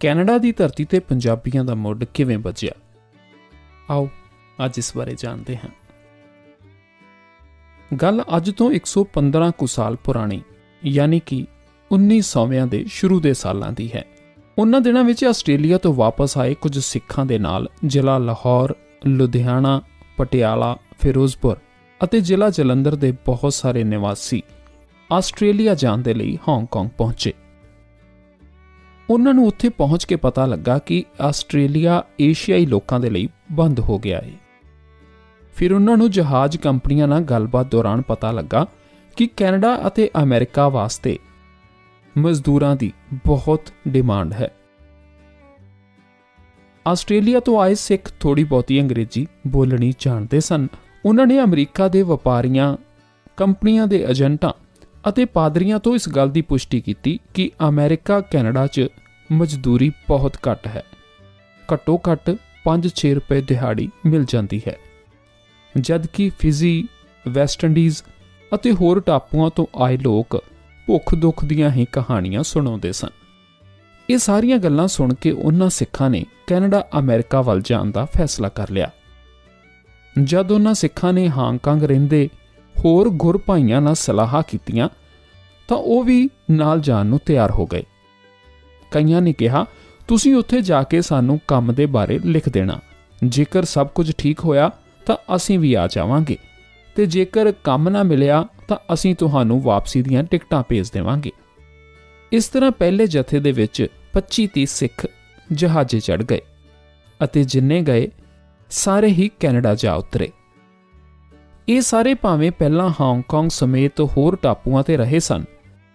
Canada ਦੀ ਧਰਤੀ ਤੇ ਪੰਜਾਬੀਆਂ ਦਾ ਮੁੱਢ ਕਿਵੇਂ ਬਚਿਆ? ਆਓ, ਅੱਜ ਇਸ ਬਾਰੇ ਜਾਣਦੇ ਹਾਂ। ਗੱਲ ਅੱਜ ਤੋਂ 115 ਕੁ ਸਾਲ ਪੁਰਾਣੀ, ਯਾਨੀ ਕਿ 1900ਵਿਆਂ ਦੇ ਸ਼ੁਰੂ ਦੇ ਸਾਲਾਂ ਦੀ ਹੈ। ਉਹਨਾਂ ਦਿਨਾਂ ਵਿੱਚ ਆਸਟ੍ਰੇਲੀਆ ਤੋਂ ਵਾਪਸ ਆਏ ਕੁਝ ਸਿੱਖਾਂ ਦੇ ਨਾਲ ਜ਼ਿਲ੍ਹਾ ਲਾਹੌਰ, ਲੁਧਿਆਣਾ, ਪਟਿਆਲਾ, ਫਿਰੋਜ਼ਪੁਰ ਅਤੇ ਜ਼ਿਲ੍ਹਾ ਜਲੰਧਰ ਦੇ ਬਹੁਤ ਸਾਰੇ ਨਿਵਾਸੀ ਆਸਟ੍ਰੇਲੀਆ ਜਾਣ ਦੇ ਲਈ ਹਾਂਗਕਾਂਗ ਪਹੁੰਚੇ। ਉਹਨਾਂ ਨੂੰ ਉੱਥੇ ਪਹੁੰਚ ਕੇ ਪਤਾ ਲੱਗਾ ਕਿ ਆਸਟ੍ਰੇਲੀਆ ਏਸ਼ੀਆਈ ਲੋਕਾਂ ਦੇ ਲਈ ਬੰਦ ਹੋ ਗਿਆ ਹੈ ਫਿਰ ਉਹਨਾਂ ਨੂੰ ਜਹਾਜ਼ ਕੰਪਨੀਆਂ ਨਾਲ ਗੱਲਬਾਤ ਦੌਰਾਨ ਪਤਾ ਲੱਗਾ ਕਿ ਕੈਨੇਡਾ ਅਤੇ ਅਮਰੀਕਾ ਵਾਸਤੇ ਮਜ਼ਦੂਰਾਂ ਦੀ ਬਹੁਤ ਡਿਮਾਂਡ ਹੈ। ਆਸਟ੍ਰੇਲੀਆ ਤੋਂ ਆਏ ਸਿੱਖ ਥੋੜੀ ਬਹੁਤੀ ਅੰਗਰੇਜ਼ੀ ਬੋਲਣੀ ਜਾਣਦੇ ਸਨ। ਉਹਨਾਂ ਨੇ ਅਮਰੀਕਾ ਦੇ ਵਪਾਰੀਆਂ, ਕੰਪਨੀਆਂ ਦੇ ਏਜੰਟਾਂ ਅਤੇ ਪਾਦਰੀਆਂ ਤੋਂ ਇਸ ਗੱਲ ਦੀ ਪੁਸ਼ਟੀ ਕੀਤੀ ਕਿ ਅਮਰੀਕਾ, ਕੈਨੇਡਾ 'ਚ ਮਜ਼ਦੂਰੀ ਬਹੁਤ ਘੱਟ ਹੈ। ਘੱਟੋ ਘੱਟ 5-6 ਰੁਪਏ ਦਿਹਾੜੀ ਮਿਲ ਜਾਂਦੀ ਹੈ। ਜਦਕਿ ਫਿਜੀ, ਵੈਸਟ ਇੰਡੀਜ਼ ਅਤੇ ਹੋਰ ਟਾਪੂਆਂ ਤੋਂ ਆਏ ਲੋਕ ਭੁੱਖ ਦੁੱਖ ਦੀਆਂ ਹੀ ਕਹਾਣੀਆਂ ਸੁਣਾਉਂਦੇ ਸਨ। ਇਹ ਸਾਰੀਆਂ ਗੱਲਾਂ ਸੁਣ ਕੇ ਉਹਨਾਂ ਸਿੱਖਾਂ ਨੇ ਕੈਨੇਡਾ, ਅਮਰੀਕਾ ਵੱਲ ਜਾਣ ਦਾ ਫੈਸਲਾ ਕਰ ਲਿਆ। ਜਦ ਉਹਨਾਂ ਸਿੱਖਾਂ ਨੇ ਹਾਂਗਕਾਂਗ ਰਹਿੰਦੇ ਹੋਰ ਗੁਰ ਭਾਈਆਂ ਨਾਲ ਸਲਾਹਾਂ ਕੀਤੀਆਂ, ਤਾਂ ਉਹ ਵੀ ਨਾਲ ਜਾਣ ਨੂੰ ਤਿਆਰ ਹੋ ਗਏ। ਕਈਆਂ ਨੇ ਕਿਹਾ, ਤੁਸੀਂ ਉੱਥੇ ਜਾ ਕੇ ਸਾਨੂੰ ਕੰਮ ਦੇ ਬਾਰੇ ਲਿਖ ਦੇਣਾ। ਜੇਕਰ ਸਭ ਕੁਝ ਠੀਕ ਹੋਇਆ, ਤਾਂ ਅਸੀਂ ਵੀ ਆ ਜਾਵਾਂਗੇ। ਤੇ ਜੇਕਰ ਕੰਮ ਨਾ ਮਿਲਿਆ, ਤਾਂ ਅਸੀਂ ਤੁਹਾਨੂੰ ਵਾਪਸੀ ਦੀਆਂ ਟਿਕਟਾਂ ਭੇਜ ਦੇਵਾਂਗੇ। ਇਸ ਤਰ੍ਹਾਂ ਪਹਿਲੇ ਜਥੇ ਦੇ ਵਿੱਚ 25-30 ਸਿੱਖ ਜਹਾਜ਼ੇ ਚੜ ਗਏ ਅਤੇ ਜਿੰਨੇ ਗਏ, ਸਾਰੇ ਹੀ ਕੈਨੇਡਾ ਜਾ ਉਤਰੇ। ਇਹ ਸਾਰੇ ਭਾਵੇਂ ਪਹਿਲਾਂ ਹਾਂਗਕਾਂਗ ਸਮੇਤ ਹੋਰ ਟਾਪੂਆਂ ਤੇ ਰਹੇ ਸਨ,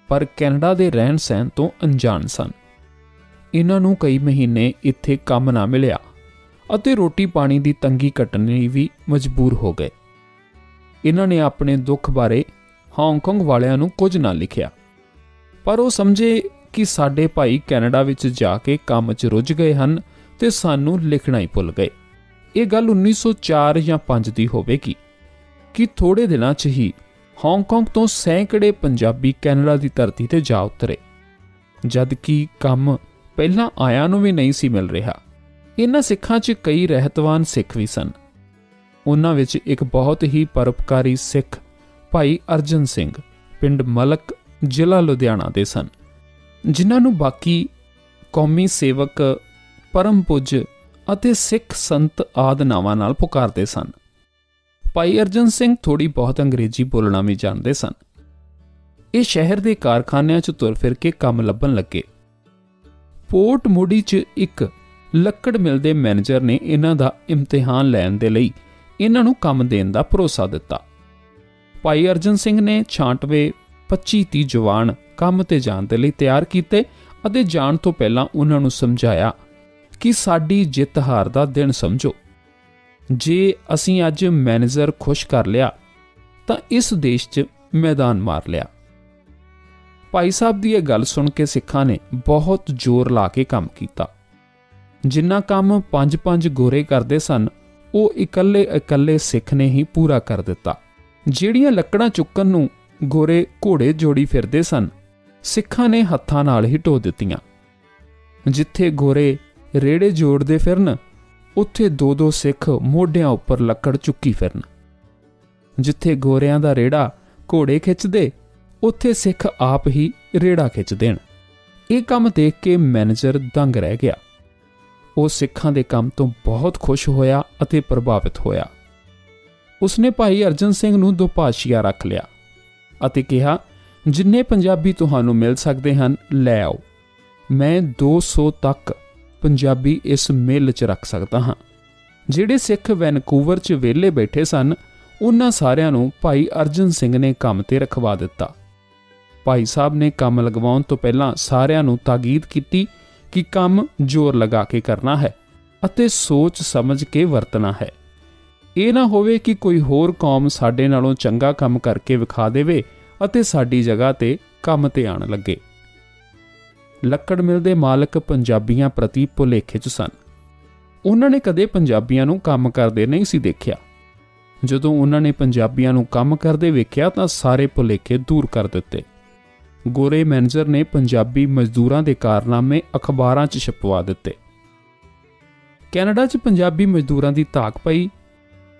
ਪਰ ਕੈਨੇਡਾ ਦੇ ਰਹਿਣ ਸਹਿਣ ਤੋਂ ਅਣਜਾਣ ਸਨ। ਇਹਨਾਂ ਨੂੰ ਕਈ ਮਹੀਨੇ ਇੱਥੇ ਕੰਮ ਨਾ ਮਿਲਿਆ ਅਤੇ ਰੋਟੀ ਪਾਣੀ ਦੀ ਤੰਗੀ ਕੱਟਣ ਲਈ ਵੀ ਮਜਬੂਰ ਹੋ ਗਏ। ਇਹਨਾਂ ਨੇ ਆਪਣੇ ਦੁੱਖ ਬਾਰੇ ਹਾਂਗਕਾਂਗ ਵਾਲਿਆਂ ਨੂੰ ਕੁਝ ਨਾ ਲਿਖਿਆ। ਪਰ ਉਹ ਸਮਝੇ ਕਿ ਸਾਡੇ ਭਾਈ ਕੈਨੇਡਾ ਵਿੱਚ ਜਾ ਕੇ ਕੰਮ 'ਚ ਰੁੱਝ ਗਏ ਹਨ ਤੇ ਸਾਨੂੰ ਲਿਖਣਾ ਹੀ ਭੁੱਲ ਗਏ। ਇਹ ਗੱਲ 1904 ਜਾਂ 5 ਦੀ ਹੋਵੇਗੀ। ਕਿ ਥੋੜੇ ਦਿਨਾਂ 'ਚ ਹੀ ਹਾਂਗਕਾਂਗ ਤੋਂ ਸੈਂਕੜੇ ਪੰਜਾਬੀ ਕੈਨੇਡਾ ਦੀ ਧਰਤੀ ਤੇ ਜਾ ਉਤਰੇ। ਜਦ ਕਿ ਕੰਮ ਪਹਿਲਾਂ ਆਇਆਂ ਨੂੰ ਵੀ ਨਹੀਂ ਸੀ ਮਿਲ ਰਿਹਾ। ਇਹਨਾਂ ਸਿੱਖਾਂ 'ਚ ਕਈ ਰਹਿਤਵਾਨ ਸਿੱਖ ਵੀ ਸਨ। ਉਹਨਾਂ ਵਿੱਚ ਇੱਕ ਬਹੁਤ ਹੀ ਪਰਉਪਕਾਰੀ ਸਿੱਖ ਭਾਈ ਅਰਜਨ ਸਿੰਘ, ਪਿੰਡ ਮਲਕ, ਜ਼ਿਲ੍ਹਾ ਲੁਧਿਆਣਾ ਦੇ ਸਨ। ਜਿਨ੍ਹਾਂ ਨੂੰ ਬਾਕੀ ਕੌਮੀ ਸੇਵਕ, ਪਰਮ ਪੁੱਜ ਅਤੇ ਸਿੱਖ ਸੰਤ ਆਦ ਨਾਵਾਂ ਨਾਲ ਪੁਕਾਰਦੇ ਸਨ। ਭਾਈ ਅਰਜਨ ਸਿੰਘ ਥੋੜੀ ਬਹੁਤ ਅੰਗਰੇਜ਼ੀ ਬੋਲਣਾ ਵੀ ਜਾਣਦੇ ਸਨ। ਇਹ ਸ਼ਹਿਰ ਦੇ ਕਾਰਖਾਨਿਆਂ 'ਚ ਤੁਰ ਫਿਰ ਕੇ ਕੰਮ ਲੱਭਣ ਲੱਗੇ। ਪੋਰਟ ਮੋੜੀ 'ਚ ਇੱਕ ਲੱਕੜ ਮਿਲ ਦੇ ਮੈਨੇਜਰ ਨੇ ਇਹਨਾਂ ਦਾ ਇਮਤਿਹਾਨ ਲੈਣ ਦੇ ਲਈ ਇਹਨਾਂ ਨੂੰ ਕੰਮ ਦੇਣ ਦਾ ਭਰੋਸਾ ਦਿੱਤਾ। ਭਾਈ ਅਰਜਨ ਸਿੰਘ ਨੇ ਛਾਂਟਵੇ 25-30 ਜਵਾਨ ਕੰਮ ਤੇ ਜਾਣ ਦੇ ਲਈ ਤਿਆਰ ਕੀਤੇ ਅਤੇ ਜਾਣ ਤੋਂ ਪਹਿਲਾਂ ਉਹਨਾਂ ਨੂੰ ਸਮਝਾਇਆ ਕਿ ਸਾਡੀ ਜਿੱਤ ਹਾਰ ਦਾ ਦਿਨ ਸਮਝੋ। ਜੇ ਅਸੀਂ ਅੱਜ ਮੈਨੇਜਰ ਖੁਸ਼ ਕਰ ਲਿਆ, ਤਾਂ ਇਸ ਦੇਸ਼ 'ਚ ਮੈਦਾਨ ਮਾਰ ਲਿਆ। ਭਾਈ ਸਾਹਿਬ ਦੀ ਇਹ ਗੱਲ ਸੁਣ ਕੇ ਸਿੱਖਾਂ ਨੇ ਬਹੁਤ ਜ਼ੋਰ ਲਾ ਕੇ ਕੰਮ ਕੀਤਾ। ਜਿੰਨਾ ਕੰਮ ਪੰਜ ਪੰਜ ਗੋਰੇ ਕਰਦੇ ਸਨ, ਉਹ ਇਕੱਲੇ ਇਕੱਲੇ ਸਿੱਖ ਨੇ ਹੀ ਪੂਰਾ ਕਰ ਦਿੱਤਾ। ਜਿਹੜੀਆਂ ਲੱਕੜਾਂ ਚੁੱਕਣ ਨੂੰ ਗੋਰੇ ਘੋੜੇ ਜੋੜੀ ਫਿਰਦੇ ਸਨ, ਸਿੱਖਾਂ ਨੇ ਹੱਥਾਂ ਨਾਲ ਹੀ ਢੋ ਦਿੱਤੀਆਂ। ਜਿੱਥੇ ਗੋਰੇ ਰੇੜੇ ਜੋੜਦੇ ਫਿਰਨ ਉੱਥੇ ਦੋ ਦੋ ਸਿੱਖ ਮੋਢਿਆਂ ਉੱਪਰ ਲੱਕੜ ਚੁੱਕੀ ਫਿਰਨ। ਜਿੱਥੇ ਗੋਰਿਆਂ ਦਾ ਰੇੜਾ ਘੋੜੇ ਖਿੱਚਦੇ, ਉੱਥੇ ਸਿੱਖ ਆਪ ਹੀ ਰੇੜਾ ਖਿੱਚ ਦੇਣ। ਇਹ ਕੰਮ ਦੇਖ ਕੇ ਮੈਨੇਜਰ ਦੰਗ ਰਹਿ ਗਿਆ। ਉਹ ਸਿੱਖਾਂ ਦੇ ਕੰਮ ਤੋਂ ਬਹੁਤ ਖੁਸ਼ ਹੋਇਆ ਅਤੇ ਪ੍ਰਭਾਵਿਤ ਹੋਇਆ। ਉਸਨੇ ਭਾਈ ਅਰਜਨ ਸਿੰਘ ਨੂੰ ਦੁਪਾਸ਼ੀਆ ਰੱਖ ਲਿਆ ਅਤੇ ਕਿਹਾ, ਜਿੰਨੇ ਪੰਜਾਬੀ ਤੁਹਾਨੂੰ ਮਿਲ ਸਕਦੇ ਹਨ, ਲੈ ਆਓ। ਮੈਂ 200 ਤੱਕ ਪੰਜਾਬੀ ਇਸ ਮਿਲ 'ਚ ਰੱਖ ਸਕਦਾ ਹਾਂ। ਜਿਹੜੇ ਸਿੱਖ ਵੈਨਕੂਵਰ 'ਚ ਵਿਹਲੇ ਬੈਠੇ ਸਨ, ਉਹਨਾਂ ਸਾਰਿਆਂ ਨੂੰ ਭਾਈ ਅਰਜਨ ਸਿੰਘ ਨੇ ਕੰਮ ਤੇ ਰਖਵਾ ਦਿੱਤਾ। ਭਾਈ ਸਾਹਿਬ ਨੇ ਕੰਮ ਲਗਵਾਉਣ ਤੋਂ ਪਹਿਲਾਂ ਸਾਰਿਆਂ ਨੂੰ ਤਾਕੀਦ ਕੀਤੀ ਕਿ ਕੰਮ ਜ਼ੋਰ ਲਗਾ ਕੇ ਕਰਨਾ ਹੈ ਅਤੇ ਸੋਚ ਸਮਝ ਕੇ ਵਰਤਣਾ ਹੈ। ਇਹ ਨਾ ਹੋਵੇ ਕਿ ਕੋਈ ਹੋਰ ਕੌਮ ਸਾਡੇ ਨਾਲੋਂ ਚੰਗਾ ਕੰਮ ਕਰਕੇ ਵਿਖਾ ਦੇਵੇ ਅਤੇ ਸਾਡੀ ਜਗ੍ਹਾ ਤੇ ਕੰਮ ਤੇ ਆਣ ਲੱਗੇ। ਲੱਕੜ ਮਿਲ ਦੇ ਮਾਲਕ ਪੰਜਾਬੀਆਂ ਪ੍ਰਤੀ ਭੁਲੇਖੇ 'ਚ ਸਨ। ਉਹਨਾਂ ਨੇ ਕਦੇ ਪੰਜਾਬੀਆਂ ਨੂੰ ਕੰਮ ਕਰਦੇ ਨਹੀਂ ਸੀ ਦੇਖਿਆ। ਜਦੋਂ ਉਹਨਾਂ ਨੇ ਪੰਜਾਬੀਆਂ ਨੂੰ ਕੰਮ ਕਰਦੇ ਵੇਖਿਆ ਤਾਂ ਸਾਰੇ ਭੁਲੇਖੇ ਦੂਰ ਕਰ ਦਿੱਤੇ। ਗੋਰੇ ਮੈਨੇਜਰ ਨੇ ਪੰਜਾਬੀ ਮਜ਼ਦੂਰਾਂ ਦੇ ਕਾਰਨਾਮੇ ਅਖਬਾਰਾਂ 'ਚ ਛਪਵਾ ਦਿੱਤੇ। ਕੈਨੇਡਾ 'ਚ ਪੰਜਾਬੀ ਮਜ਼ਦੂਰਾਂ ਦੀ ਤਾਕ ਪਈ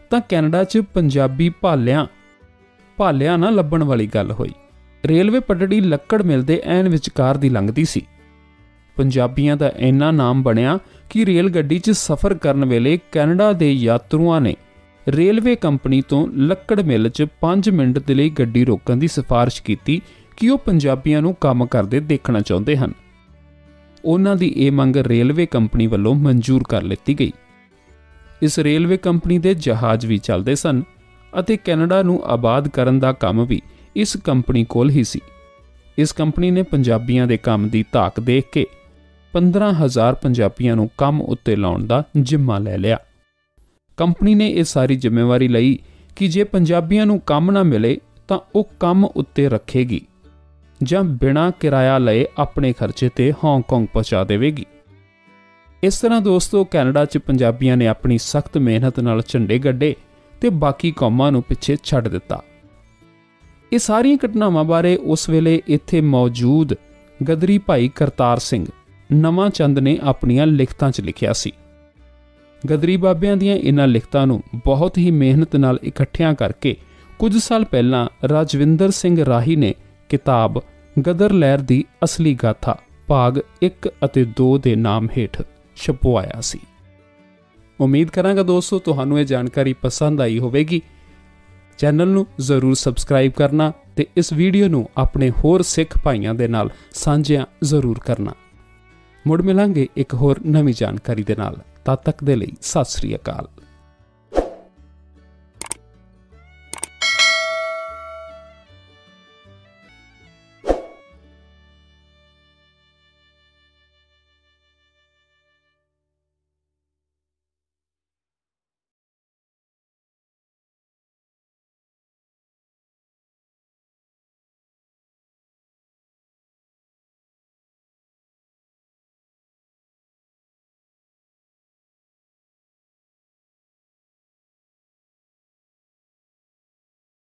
ਤਾਂ ਕੈਨੇਡਾ 'ਚ ਪੰਜਾਬੀ ਭਾਲਿਆਂ ਭਾਲਿਆਂ ਨਾ ਲੱਭਣ ਵਾਲੀ ਗੱਲ ਹੋਈ। ਰੇਲਵੇ ਪਟੜੀ ਲੱਕੜ ਮਿਲਦੇ ਐਨ ਵਿਚਕਾਰ ਦੀ ਲੰਘਦੀ ਸੀ। ਪੰਜਾਬੀਆਂ ਦਾ ਇੰਨਾ ਨਾਮ ਬਣਿਆ ਕਿ ਰੇਲ ਗੱਡੀ 'ਚ ਸਫ਼ਰ ਕਰਨ ਵੇਲੇ ਕੈਨੇਡਾ ਦੇ ਯਾਤਰੂਆਂ ਨੇ ਰੇਲਵੇ ਕੰਪਨੀ ਤੋਂ ਲੱਕੜ ਮਿੱਲ 'ਚ 5 ਮਿੰਟ ਦੇ ਲਈ ਗੱਡੀ ਰੋਕਣ ਦੀ ਸਿਫਾਰਿਸ਼ ਕੀਤੀ ਕਿ ਉਹ ਪੰਜਾਬੀਆਂ ਨੂੰ ਕੰਮ ਕਰਦੇ ਦੇਖਣਾ ਚਾਹੁੰਦੇ ਹਨ। ਉਹਨਾਂ ਦੀ ਇਹ ਮੰਗ ਰੇਲਵੇ ਕੰਪਨੀ ਵੱਲੋਂ ਮਨਜ਼ੂਰ ਕਰ ਲਿੱਤੀ ਗਈ। ਇਸ ਰੇਲਵੇ ਕੰਪਨੀ ਦੇ ਜਹਾਜ਼ ਵੀ ਚੱਲਦੇ ਸਨ ਅਤੇ ਕੈਨੇਡਾ ਨੂੰ ਆਬਾਦ ਕਰਨ ਦਾ ਕੰਮ ਵੀ ਇਸ ਕੰਪਨੀ ਕੋਲ ਹੀ ਸੀ। ਇਸ ਕੰਪਨੀ ਨੇ ਪੰਜਾਬੀਆਂ ਦੇ ਕੰਮ ਦੀ ਧਾਕ ਦੇਖ ਕੇ 15000 ਪੰਜਾਬੀਆਂ ਨੂੰ ਕੰਮ ਉੱਤੇ ਲਾਉਣ ਦਾ ਜ਼ਿੰਮਾ ਲੈ ਲਿਆ। ਕੰਪਨੀ ਨੇ ਇਹ ਸਾਰੀ ਜ਼ਿੰਮੇਵਾਰੀ ਲਈ ਕਿ ਜੇ ਪੰਜਾਬੀਆਂ ਨੂੰ ਕੰਮ ਨਾ ਮਿਲੇ, ਤਾਂ ਉਹ ਕੰਮ ਉੱਤੇ ਰੱਖੇਗੀ ਜਾਂ ਬਿਨਾਂ ਕਿਰਾਇਆ ਲਏ ਆਪਣੇ ਖਰਚੇ ਤੇ ਹਾਂਗਕਾਂਗ ਪਹੁੰਚਾ ਦੇਵੇਗੀ। ਇਸ ਤਰ੍ਹਾਂ ਦੋਸਤੋ, ਕੈਨੇਡਾ 'ਚ ਪੰਜਾਬੀਆਂ ਨੇ ਆਪਣੀ ਸਖਤ ਮਿਹਨਤ ਨਾਲ ਝੰਡੇ ਗੱਡੇ ਤੇ ਬਾਕੀ ਕੌਮਾਂ ਨੂੰ ਪਿੱਛੇ ਛੱਡ ਦਿੱਤਾ। ਇਹ ਸਾਰੀਆਂ ਘਟਨਾਵਾਂ ਬਾਰੇ ਉਸ ਵੇਲੇ ਇੱਥੇ ਮੌਜੂਦ ਗਦਰੀ ਭਾਈ ਕਰਤਾਰ ਸਿੰਘ ਨਵਾਂ ਚੰਦ ਨੇ ਆਪਣੀਆਂ ਲਿਖਤਾਂ 'ਚ ਲਿਖਿਆ ਸੀ। ਗਦਰੀ ਬਾਬਿਆਂ ਦੀਆਂ ਇਹਨਾਂ ਲਿਖਤਾਂ ਨੂੰ ਬਹੁਤ ਹੀ ਮਿਹਨਤ ਨਾਲ ਇਕੱਠਿਆਂ ਕਰਕੇ ਕੁਝ ਸਾਲ ਪਹਿਲਾਂ ਰਾਜਵਿੰਦਰ ਸਿੰਘ ਰਾਹੀ ਨੇ ਕਿਤਾਬ ਗਦਰ ਲਹਿਰ ਦੀ ਅਸਲੀ ਗਾਥਾ ਭਾਗ 1 ਅਤੇ 2 ਦੇ ਨਾਮ ਹੇਠ ਛਪਵਾਇਆ ਸੀ। ਉਮੀਦ ਕਰਾਂਗਾ ਦੋਸਤੋ ਤੁਹਾਨੂੰ ਇਹ ਜਾਣਕਾਰੀ ਪਸੰਦ ਆਈ ਹੋਵੇਗੀ। ਚੈਨਲ ਨੂੰ ਜ਼ਰੂਰ ਸਬਸਕ੍ਰਾਈਬ ਕਰਨਾ ਤੇ ਇਸ ਵੀਡੀਓ ਨੂੰ ਆਪਣੇ ਹੋਰ ਸਿੱਖ ਭਾਈਆਂ ਦੇ ਨਾਲ ਸਾਂਝਿਆ ਜ਼ਰੂਰ ਕਰਨਾ। ਮੁੜ ਮਿਲਾਂਗੇ ਇੱਕ ਹੋਰ ਨਵੀਂ ਜਾਣਕਾਰੀ ਦੇ ਨਾਲ। ਤਦ ਤੱਕ ਦੇ ਲਈ ਸਤਿ ਸ੍ਰੀ ਅਕਾਲ।